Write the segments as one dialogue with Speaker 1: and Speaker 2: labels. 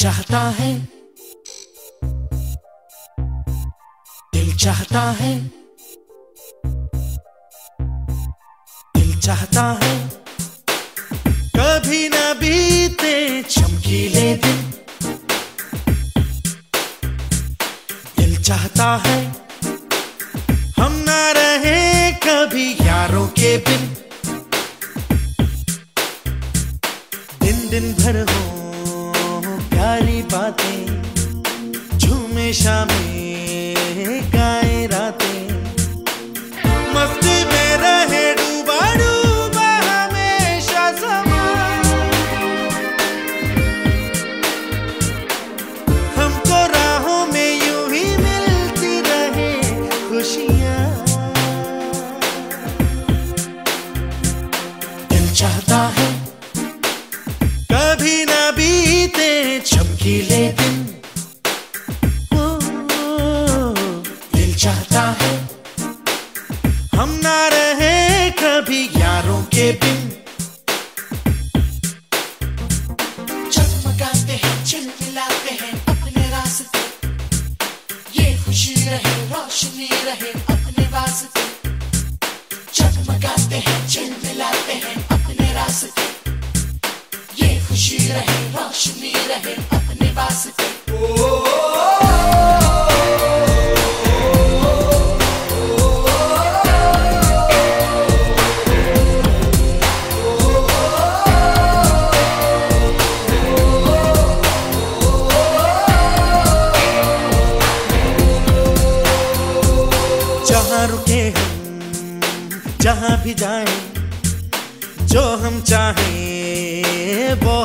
Speaker 1: चाहता है। दिल चाहता है। दिल चाहता है। कभी न बीते चमकीले दिन। दिल चाहता है। हम ना रहे कभी यारों के बिन। दिन दिन भर हो बातें, झूमे शामें गाए रातें। मस्ती में रहे डूबा डूबा हमेशा समा हमको राहों में यूँ ही मिलती रहे खुशियाँ। दिल चाहता है कभी ना ना रहे कभी यारों के बिन।
Speaker 2: चमकाते हैं अपने ये खुशी रहे, रोशनी रहे अपने हैं हैं अपने ये खुशी रहे, रोशनी रहे
Speaker 1: रुके हम जहाँ भी जाए जो हम चाहें वो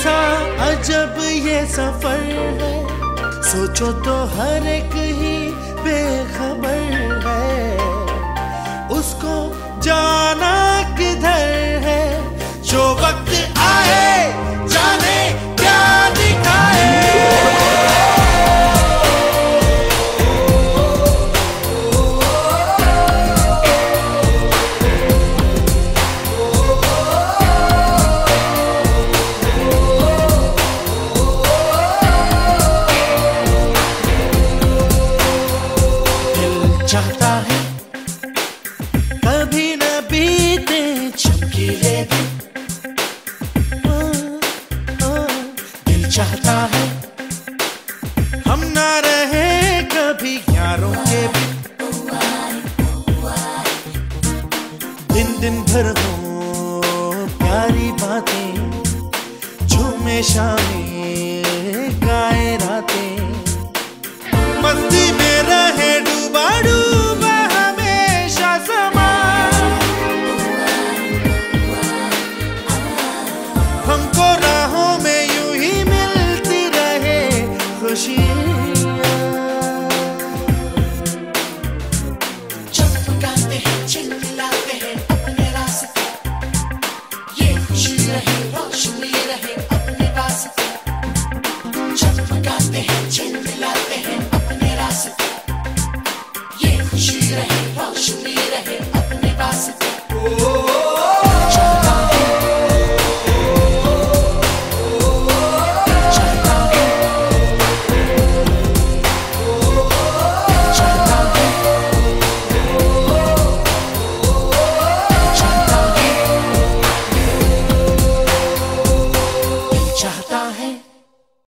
Speaker 1: कैसा अजब ये सफ़र है। सोचो तो हर एक ही चाहता है। कभी न बीते चमकीले दिन। ओ, ओ, दिल चाहता है। हम ना रहे कभी यारों के बिन। दिन दिन भर हो प्यारी बातें झूमे शामें गाए रातें मस्ती
Speaker 2: चिलमिलाते हैं